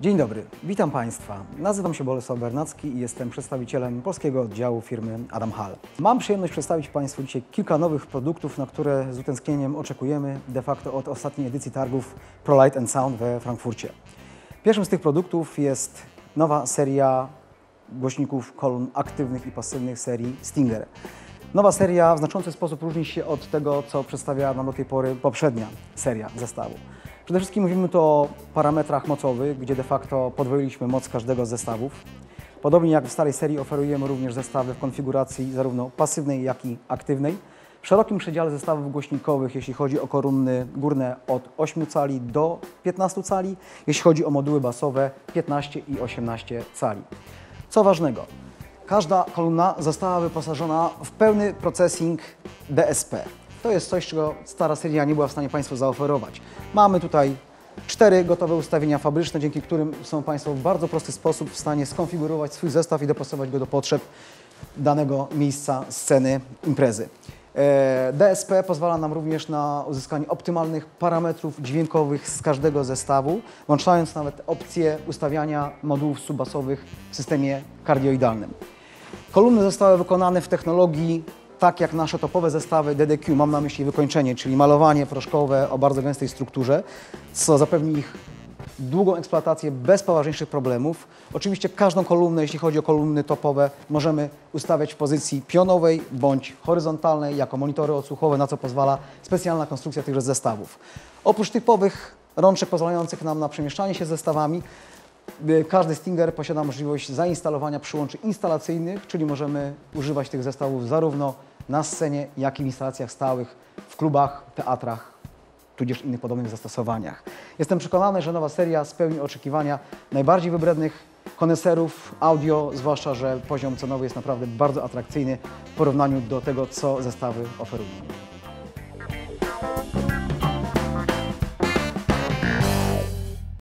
Dzień dobry, witam Państwa. Nazywam się Bolesław Bernacki i jestem przedstawicielem polskiego oddziału firmy Adam Hall. Mam przyjemność przedstawić Państwu dzisiaj kilka nowych produktów, na które z utęsknieniem oczekujemy de facto od ostatniej edycji targów ProLight and Sound we Frankfurcie. Pierwszym z tych produktów jest nowa seria głośników kolumn aktywnych i pasywnych serii Stinger. Nowa seria w znaczący sposób różni się od tego, co przedstawiała nam do tej pory poprzednia seria zestawu. Przede wszystkim mówimy tu o parametrach mocowych, gdzie de facto podwoiliśmy moc każdego z zestawów. Podobnie jak w starej serii oferujemy również zestawy w konfiguracji zarówno pasywnej, jak i aktywnej. W szerokim przedziale zestawów głośnikowych, jeśli chodzi o kolumny górne od 8 cali do 15 cali, jeśli chodzi o moduły basowe 15 i 18 cali. Co ważnego, każda kolumna została wyposażona w pełny processing DSP. To jest coś, czego stara seria nie była w stanie Państwu zaoferować. Mamy tutaj cztery gotowe ustawienia fabryczne, dzięki którym są Państwo w bardzo prosty sposób w stanie skonfigurować swój zestaw i dopasować go do potrzeb danego miejsca, sceny, imprezy. E, DSP pozwala nam również na uzyskanie optymalnych parametrów dźwiękowych z każdego zestawu, włączając nawet opcję ustawiania modułów subbasowych w systemie kardioidalnym. Kolumny zostały wykonane w technologii tak jak nasze topowe zestawy DDQ, mam na myśli wykończenie, czyli malowanie proszkowe o bardzo gęstej strukturze, co zapewni ich długą eksploatację bez poważniejszych problemów. Oczywiście każdą kolumnę, jeśli chodzi o kolumny topowe, możemy ustawiać w pozycji pionowej bądź horyzontalnej jako monitory odsłuchowe, na co pozwala specjalna konstrukcja tychże zestawów. Oprócz typowych rączek pozwalających nam na przemieszczanie się z zestawami, y, każdy Stinger posiada możliwość zainstalowania przyłączy instalacyjnych, czyli możemy używać tych zestawów zarówno na scenie, jak i w instalacjach stałych, w klubach, teatrach, tudzież innych podobnych zastosowaniach. Jestem przekonany, że nowa seria spełni oczekiwania najbardziej wybrednych koneserów audio, zwłaszcza, że poziom cenowy jest naprawdę bardzo atrakcyjny w porównaniu do tego, co zestawy oferują.